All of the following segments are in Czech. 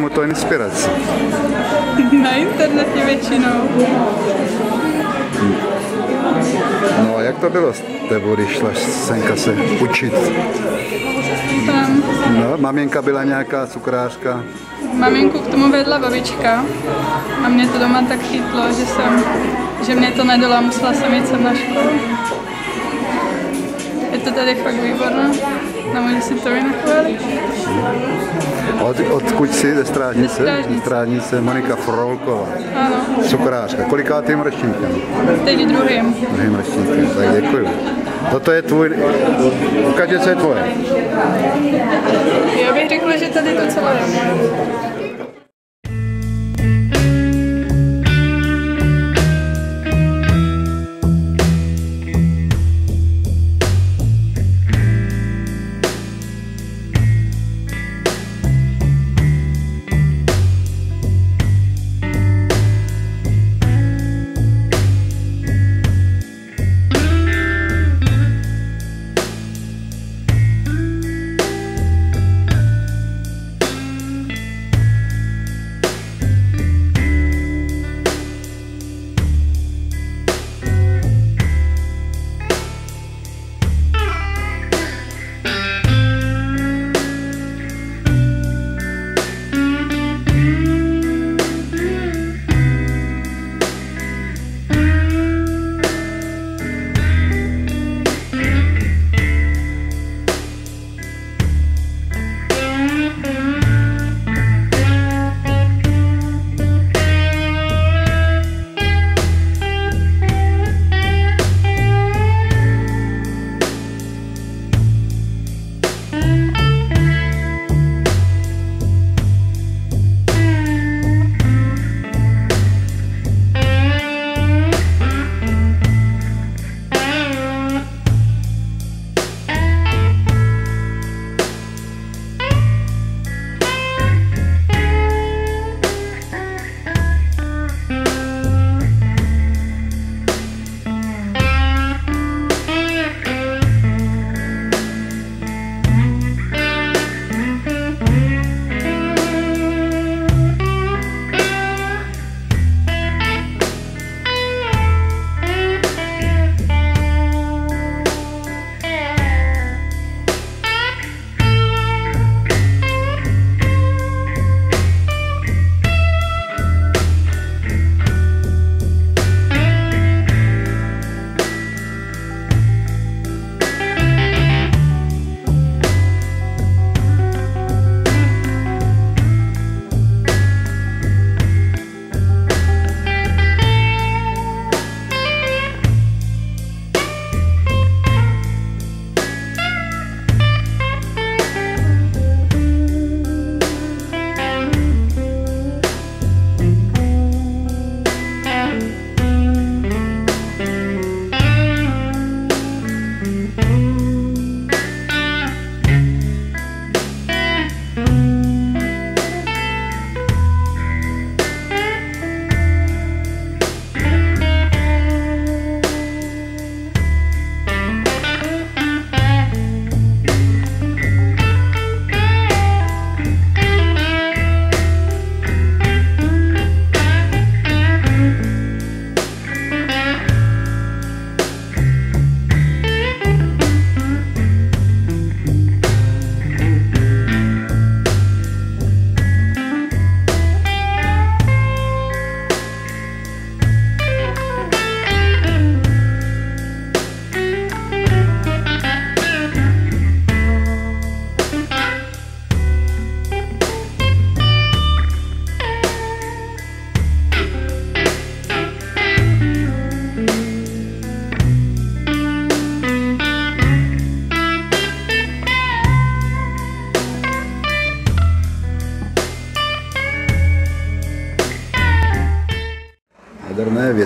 tomu to inspiraci? Na internetě většinou. No a jak to bylo s tebou, když šla senka se učit? Tam No, maminka byla nějaká cukrářka. maminku k tomu vedla babička a mě to doma tak chytlo, že jsem, že mě to nedalo a musela jsem jít sem na školu. Je to tady fakt výborné. Nemůžu si to vynachválit. Od, odkud jsi ze Strážnice? Ze Strážnice. Monika Frolková. Ano, Cukrářka. Kolikátým ročníkem? teď druhým. Druhým ročníkem. Tak děkuji. Toto je tvůj... Ukažte, co je tvoje. Já bych řekla, že tady to celé je moje.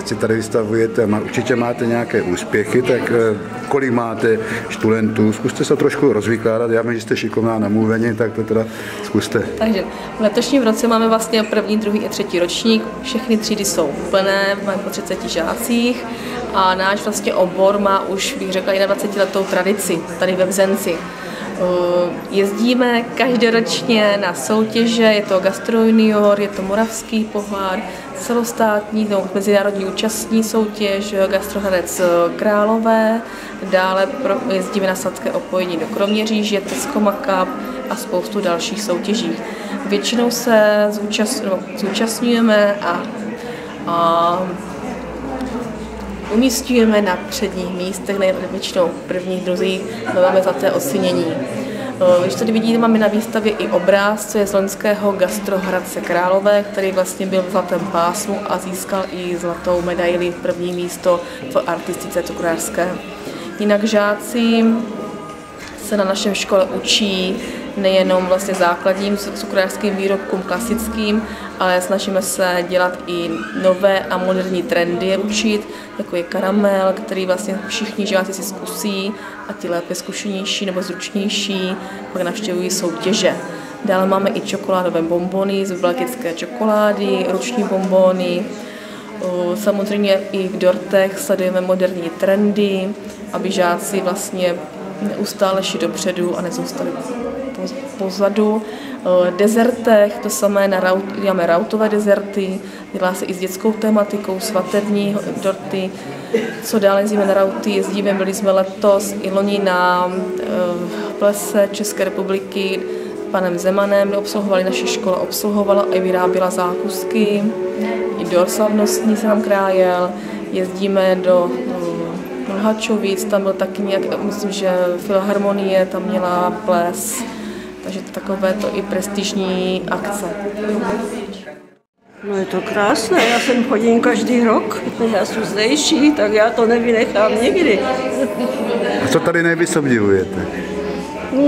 Věci tady vystavujete a určitě máte nějaké úspěchy, tak eh, kolik máte studentů? Zkuste se trošku rozvykládat, já vím, že jste šikovná na mluvení, tak to teda zkuste. Takže v letošním roce máme vlastně první, druhý a třetí ročník. Všechny třídy jsou plné, máme po 30 žácích a náš vlastně obor má už, bych řekla, i na 20 letou tradici tady ve Vzenci. Jezdíme každoročně na soutěže, je to Gastro Junior, je to Moravský pohár, celostátní, no, mezinárodní účastní soutěž, Gastro Hradec Králové, dále jezdíme na sladké opojení do Kroměříže, Tesco Cup a spoustu dalších soutěží. Většinou se zúčast, zúčastňujeme a, a umístujeme na předních místech, většinou prvních, druzích, máme zlaté ocenění. Eh, Když tady vidíte, máme na výstavě i obraz, co je z loňského gastrohradce Králové, který vlastně byl v zlatém pásmu a získal i zlatou medaili první místo v artistice cukrářské. Jinak žáci se na našem škole učí nejenom vlastně základním cukrářským výrobkům klasickým, ale snažíme se dělat i nové a moderní trendy učit, jako je karamel, který vlastně všichni žáci si zkusí a ti lépe zkušenější nebo zručnější pak navštěvují soutěže. Dále máme i čokoládové bombony z belgické čokolády, ruční bombony, Samozřejmě i v dortech sledujeme moderní trendy, aby žáci vlastně neustále šli dopředu a nezůstali pozadu. O, Dezertech, to samé na raut, děláme rautové dezerty, dělá se i s dětskou tematikou, svatební dorty. Co dále jezdíme na rauty, jezdíme, byli jsme letos i loni na plese České republiky panem Zemanem, obsluhovali naše škola, obsluhovala i vyráběla zákusky. I do slavnostní se nám krájel. Jezdíme do eh, Lhačovic, tam byl taky nějak, myslím, že Filharmonie tam měla ples. Takže to takové to i prestižní akce. No je to krásné, já sem chodím každý rok, já jsem zdejší, tak já to nevynechám nikdy. A co tady nejvíc obdivujete?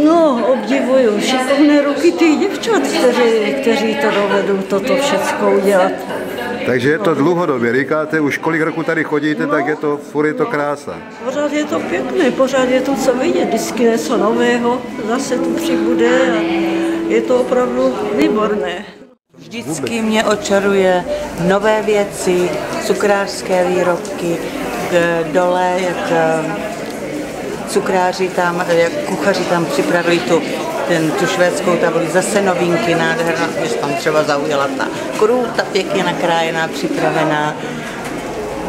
No, obdivuju šikovné ruky těch děvčat, kteří, kteří to dovedou toto všecko udělat. Takže je to dlouhodobě, říkáte, už kolik roku tady chodíte, tak je to, furt je to krása. Pořád je to pěkné, pořád je to co vidět, vždycky něco nového, zase tu přibude a je to opravdu výborné. Vždycky mě očaruje nové věci, cukrářské výrobky, k- dole, jak eh, cukráři tam, jak kuchaři tam připravili tu, ten, tu švédskou tabuli, zase novinky, nádherná, když tam třeba zaujala ta krůta pěkně nakrájená, připravená.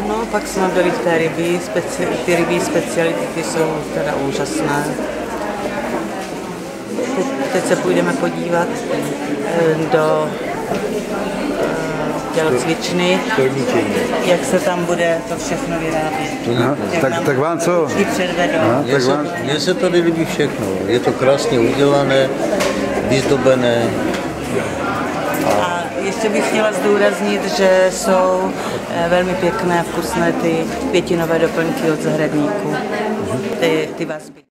No, pak jsme byli v té rybí, speci, ty rybí speciality, ty jsou teda úžasné. Teď, teď se půjdeme podívat eh, do eh, tělocvičny, jak se tam bude to všechno vyrábět. Aha, tak, tak vám co? Aha, Mně tak se, vám, mně se tady líbí všechno. Je to krásně udělané, vyzdobené. A ještě bych chtěla zdůraznit, že jsou eh, velmi pěkné a vkusné ty pětinové doplňky od zahradníků, ty, ty vazby.